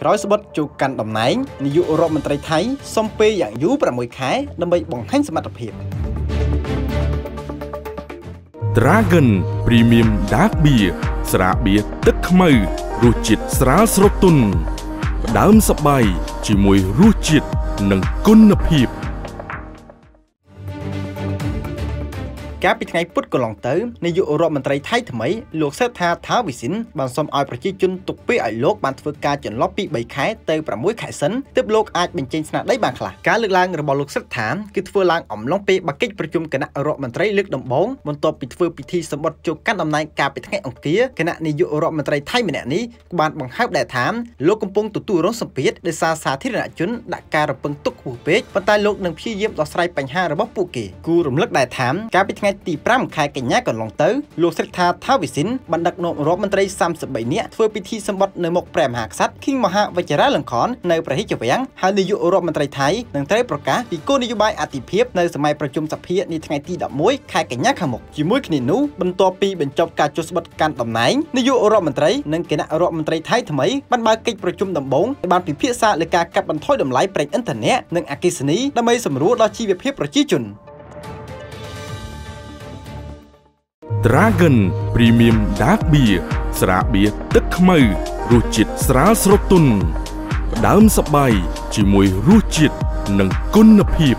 ក្រោយស្បិតជួកាន់តំណែងនាយករដ្ឋមន្ត្រីថៃសុំពេលយ៉ាងយូរ6ខែដើម្បីបង្ហាញសមត្ថភាព Dragon Premium Dark Beer ស្រាបៀរទឹកខ្មៅរសជាតិស្រាលស្រទន់ផ្ដើមសបាយជាមួយរសជាតិនិងគុណភាព កាលពីថ្ងៃពុធកន្លងទៅនាយករដ្ឋមន្ត្រីថៃថ្មីលោកសេដ្ឋាថាវិសិនបានសុំឲ្យប្រជាជនទុកពេលឲ្យលោកបានធ្វើការចន្លោះពី3ខែទៅ6ខែសិនទើបលោកអាចបញ្ចេញស្នាដៃបានខ្លះការលើកឡើងរបស់លោកសេដ្ឋាគឺធ្វើឡើងអំឡុងពេលបកិច្ចប្រជុំគណៈរដ្ឋមន្ត្រីលើកដំបូងបន្ទាប់ពីធ្វើពិធីសម្បត្តិជោគកាន់តំណែងកាលពីថ្ងៃអង្គារគណៈនាយករដ្ឋមន្ត្រីថៃម្នាក់នេះបានបង្ហើបដែរថាលោកកំពុងទទួលរងសម្ពាធដោយសារសាធារណជនដាក់ការរំពឹងទុកខ្ពស់ពេកប៉ុន្តែលោកនឹងព្យាយាមដោះស្រាយបញ្ហារបស់ពួកគេគូរំលឹកដែរថាកាលពីថ្ងៃទី5ខែកញ្ញាកន្លងទៅលោកស្រីថាថាវិសិនបានដឹកនាំរដ្ឋមន្ត្រី33នាក់ធ្វើពិធីសម្បត្តិនៅមុខព្រះមហាក្សត្រ King មហាវជ្រាលង្ខននៅព្រះរាជវាំងហើយនាយករដ្ឋមន្ត្រីថៃនឹងត្រូវប្រកាសពីគោលនយោបាយអតិភិបនៅសម័យប្រជុំសភានាថ្ងៃទី11ខែកញ្ញាខាងមុខជាមួយគ្នានោះបន្ទាប់ពីបញ្ចប់ការចុះស្បិតកាន់តំណែងនាយករដ្ឋមន្ត្រីនិងគណៈរដ្ឋមន្ត្រីថៃថ្មីបានបើកកិច្ចប្រជុំដំបូងបានពិភាក្សាលើការកាត់បន្ថយតម្លៃប្រេងឥន្ធនៈនិងអគ្គិសនីដើម្បីសម្រួលដល់ជីវភាពប្រជាជន Dragon Premium Dark Beer ស្រាបៀរទឹកខ្មៅរសជាតិស្រាលស្រទន់ផ្ដើមសបាយជាមួយរសជាតិនិងគុណភាព